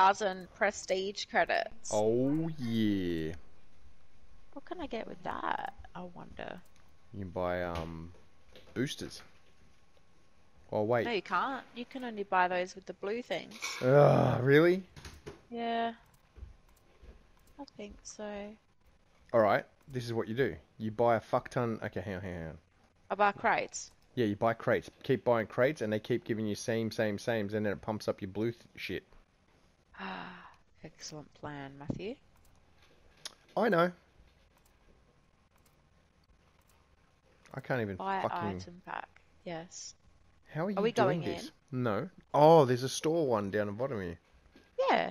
thousand prestige credits. Oh yeah. What can I get with that? I wonder. You can buy um boosters. Oh wait. No, you can't. You can only buy those with the blue things. Ugh, really? Yeah. I think so. Alright, this is what you do. You buy a fuck ton okay, hang on, hang on. I buy crates. Yeah, you buy crates. Keep buying crates and they keep giving you same, same, sames and then it pumps up your blue th- shit. Excellent plan, Matthew. I know. I can't even Buy fucking item pack. Yes. How are you are we doing going this? No. Oh, there's a store one down the bottom here. Yeah.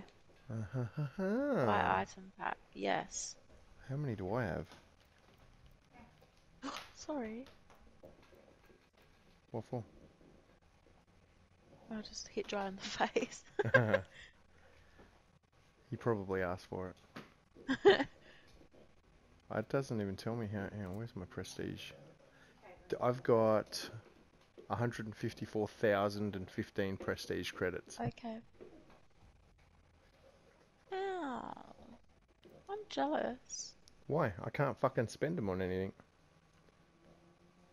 Uh-huh. Buy item pack. Yes. How many do I have? Sorry. What for? I'll just hit dry in the face. you probably asked for it. It doesn't even tell me how. Hang on, where's my prestige? I've got 154,015 prestige credits. okay. Ow. I'm jealous. Why? I can't fucking spend them on anything.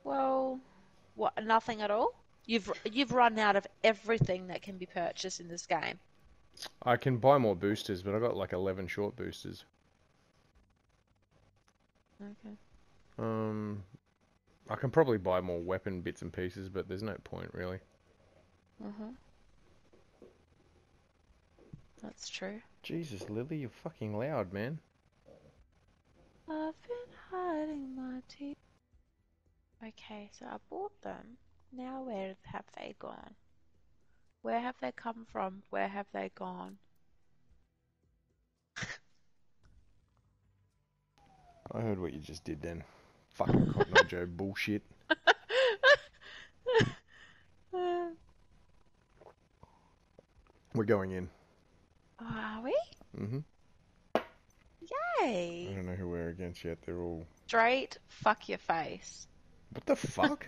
Well, what? Nothing at all. You've you've run out of everything that can be purchased in this game. I can buy more boosters, but I got like 11 short boosters. Okay. Um, I can probably buy more weapon bits and pieces, but there's no point really. Uh huh. That's true. Jesus, Lily, you're fucking loud, man. I've been hiding my teeth. Okay, so I bought them. Now where have they gone? Where have they come from? Where have they gone? I heard what you just did then. Fucking Cotton Joe bullshit. We're going in. Are we? Mm-hmm. Yay! I don't know who we're against yet. They're all. Straight fuck your face. What the fuck?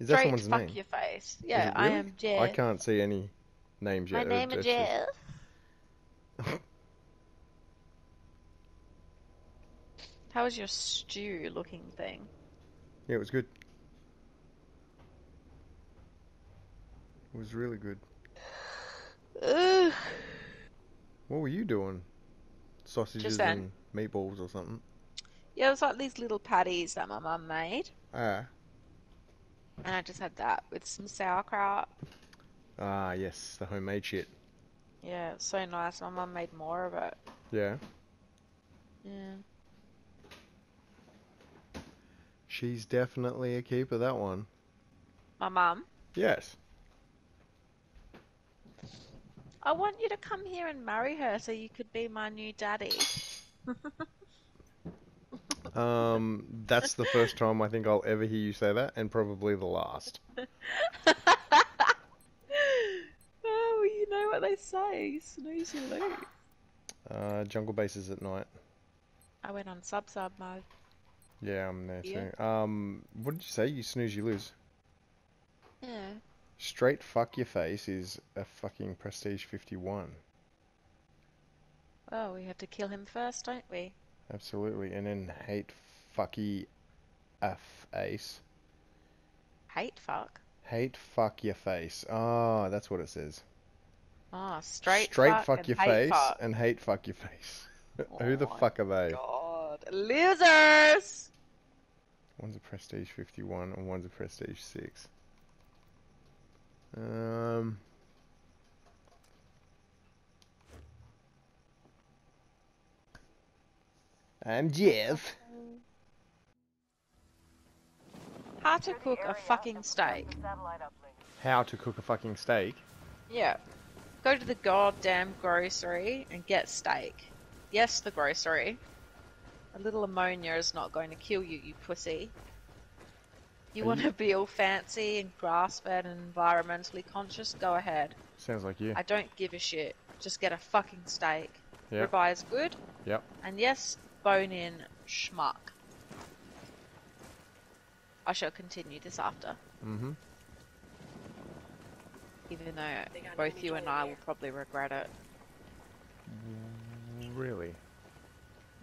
Is that someone's fuck name? your face. Yeah, it I am Jeff. I can't see any names yet. My name is Jeff. How was your stew looking thing? Yeah, it was good. It was really good. Ugh. What were you doing? Sausages and meatballs or something? Yeah, it was like these little patties that my mum made. Ah. And I just had that with some sauerkraut. Ah, yes, the homemade shit. Yeah, it's so nice. My mum made more of it. Yeah. Yeah. She's definitely a keeper, that one. My mum. Yes. I want you to come here and marry her so you could be my new daddy. Um, that's the first time I think I'll ever hear you say that, and probably the last. oh, you know what they say. Snooze, you lose. Uh, jungle bases at night. I went on sub sub mode. Yeah, I'm there Yeah. too. Um, what did you say? You snooze, you lose. Yeah. Straight fuck your face is a fucking prestige 51. Well, we have to kill him first, don't we? Absolutely. And then hate fucky f ace. Hate fuck. Hate fuck your face. Ah, that's what it says. Ah, straight, Straight fuck, fuck, and your hate face fuck. and hate fuck your face. Who the Oh fuck are they? God, losers! One's a prestige 51 and one's a prestige 6. Um. I'm Jeff. How to cook a fucking steak. How to cook a fucking steak? Yeah. Go to the goddamn grocery and get steak. Yes, the grocery. A little ammonia is not going to kill you, you pussy. You Are want you- to be all fancy and grass fed and environmentally conscious? Go ahead. Sounds like you. I don't give a shit. Just get a fucking steak. Yep. Ribeye is good. Yep. And yes, bone in schmuck. I shall continue this after, Mm-hmm. even though both you and I will probably regret it. Really?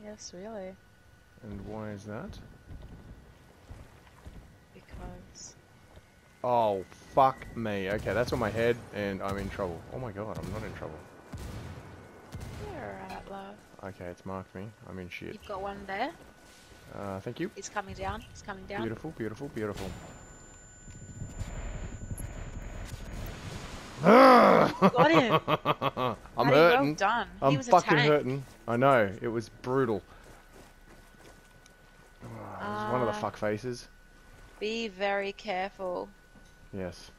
Yes, really. And why is that? Because. Oh, fuck me. Okay, that's on my head, and I'm in trouble. Oh my god, I'm not in trouble. You're alright, love. Okay, it's marked me. I'm in shit. You've got one there. Uh, thank you. It's coming down. It's coming down. Beautiful, beautiful, beautiful. Got him. I'm Buddy, hurting. Well done. I'm he was a fucking hurting. I know, it was brutal. Oh, it was one of the Ah. fuck faces. Be very careful Yes.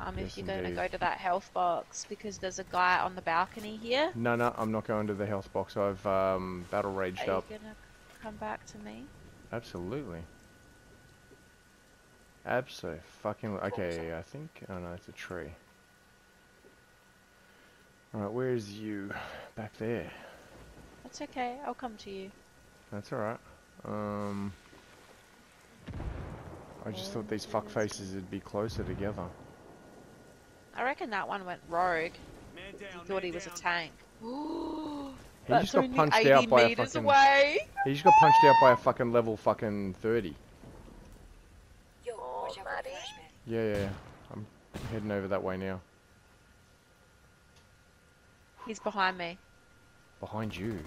Um, Yes, if you're going to go to that health box because there's a guy on the balcony here. No, no, I'm not going to the health box. I've um, battle raged Are up. you going to come back to me? Absolutely. Absolutely. Fucking. Okay, I think. Oh no, it's a tree. Alright, where's you? Back there. That's okay. I'll come to you. That's alright. Um. I just thought these fuck faces would be closer together. I reckon that one went rogue. Man He thought man he was a down. tank. He just got punched out by a fucking. away. He just got punched out by a fucking level fucking 30. Yo, Oh, watch out for Maddie. flashman. Yeah, yeah, yeah. I'm heading over that way now. He's behind me. Behind you.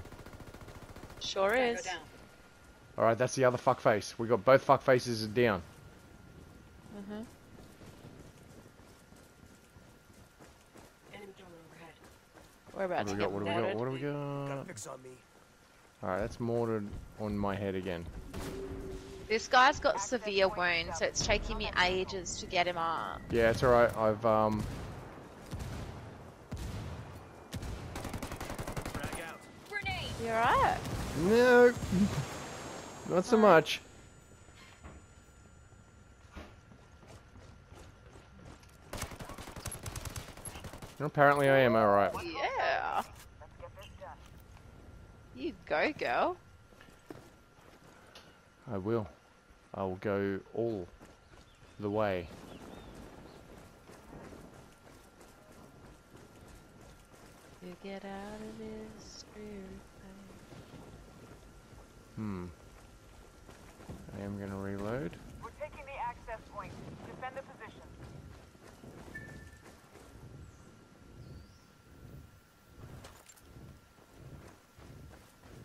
Sure is. Alright, that's the other fuck face. We got both fuck faces down. hmm Enemy drone overhead. We're about What do to we get got? What do we got? What do we Got got? pics on me. Alright, that's mortared on my head again. This guy's got severe wounds, so it's taking me ages to get him up. Yeah, it's alright. I've, um, Frag out. Grenade! You alright? no, not so much. Apparently I am alright. Yeah. You go, girl. I will. I will go all the way. You get out of this screwy Hmm. I am gonna reload. We're taking the access point. Defend the position.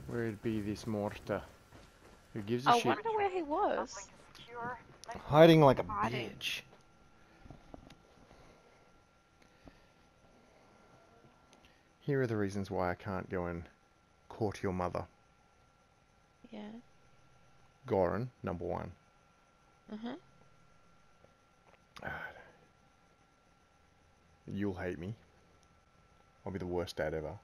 Where'd be this mortar? Who gives a I shit? I wonder where he was. Uplink is secure. Nice Hiding like a Hiding. bitch. Here are the reasons why I can't go and court your mother. Yeah. Goran, number one. Mhm. You'll hate me. I'll be the worst dad ever.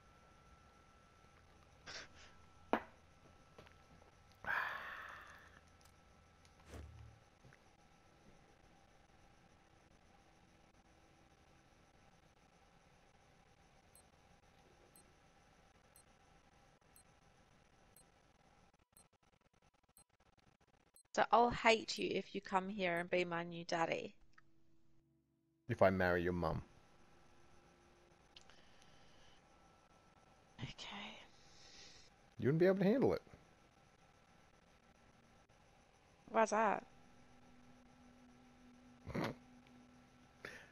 So I'll hate you if you come here and be my new daddy. If I marry your mum. Okay. You wouldn't be able to handle it. Why's that?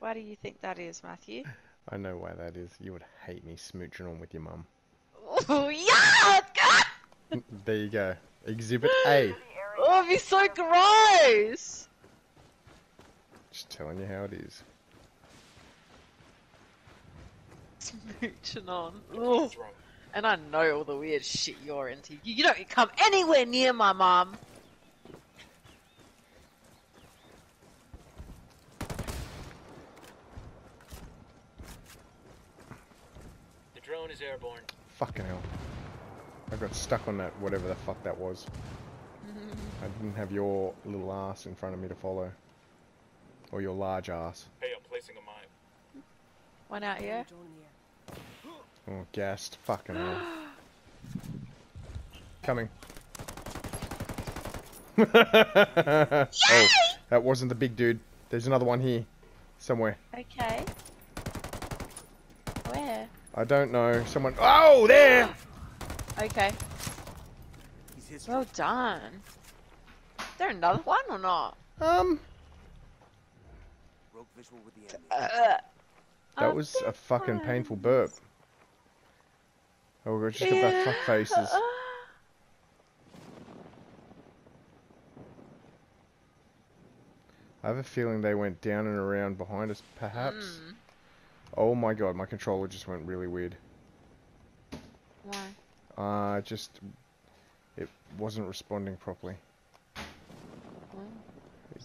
Why do you think that is, Matthew? I know why that is. You would hate me smooching on with your mum. Oh, yeah! God! there you go. Exhibit A. the area. Oh, it'd be so gross! Just telling you how it is. Smooching on. Ugh. And I know all the weird shit you're into. You, you don't come anywhere near my mom! The drone is airborne. Fucking hell. I got stuck on that, whatever the fuck that was. I didn't have your little ass in front of me to follow. Or your large ass. Hey, I'm placing a mine. One out here. Enemy drone in the air. Oh, gassed. Fucking hell. Coming. oh, that wasn't the big dude. There's another one here. Somewhere. Okay. Where? I don't know. Someone. Oh, there! Okay. Well done. Is there another one or not? Um, Rogue visual with the enemy. Uh, that was a fucking painful burp. Oh, we just got that fuck faces. I have a feeling they went down and around behind us, perhaps. Mm. Oh my god, my controller just went really weird. Why? Uh, just it wasn't responding properly.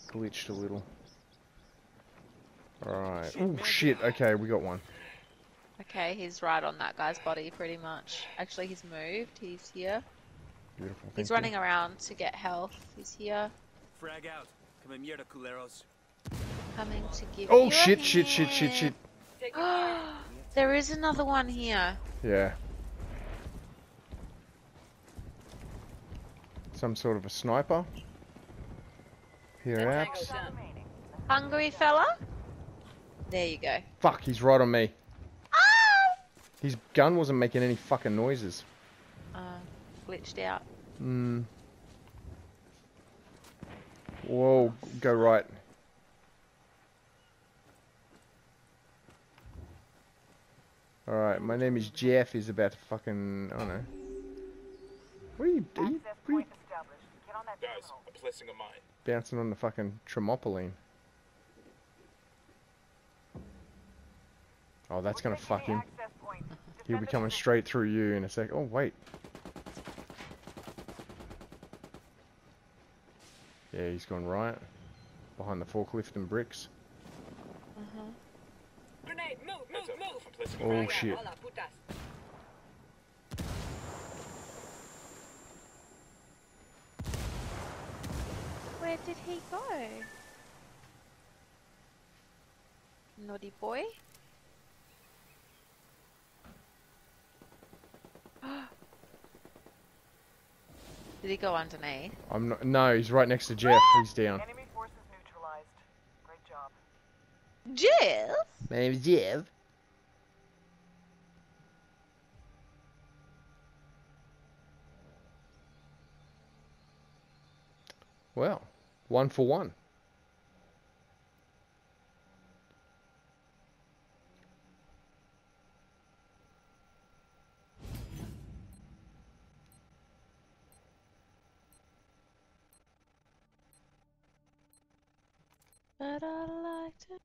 It glitched a little. Alright. Oh shit, okay, we got one. Okay, he's right on that guy's body pretty much. Actually, he's moved. He's here. Beautiful. He's thank you. running around to get health. He's here. Frag out. Come mierda, culeros. Coming to give Oh you a shit, shit, shit, shit, shit. there is another one here. Yeah. Some sort of a sniper. Here apps. Hungry fella? There you go. Fuck, he's right on me. Ah! His gun wasn't making any fucking noises. Uh, glitched out. Hmm. Whoa, go right. Alright, my name is Jeff. He's about to fucking. I don't know. What are you, are you, what are you point established. Get on that Guys, terminal. I'm placing a mine. bouncing on the fucking tremopoline? Oh, that's We're gonna fuck him. He'll be coming straight through you in a sec. Oh, wait. Yeah, he's gone right. Behind the forklift and bricks. Grenade, move, move, move. I'm placing a Oh, shit. Where did he go? Naughty boy? Did he go underneath? I'm not. No, he's right next to Jeff. He's down. Enemy forces neutralized. Great job. Jeff? My name is Jeff. Well, one for one. Like to